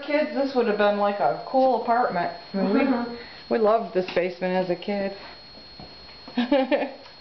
kids, this would have been like a cool apartment. Mm Mhm. we, we loved this basement as a kid.